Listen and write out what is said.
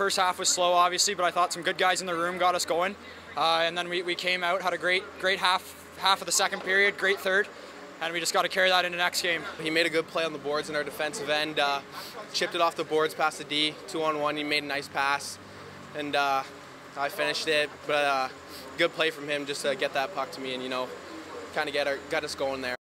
first half was slow, obviously, but I thought some good guys in the room got us going. Uh, and then we, we came out, had a great great half half of the second period, great third, and we just got to carry that into next game. He made a good play on the boards in our defensive end, uh, chipped it off the boards past the D, two on one. He made a nice pass, and uh, I finished it. But uh, good play from him just to get that puck to me and you know, kind of get our, got us going there.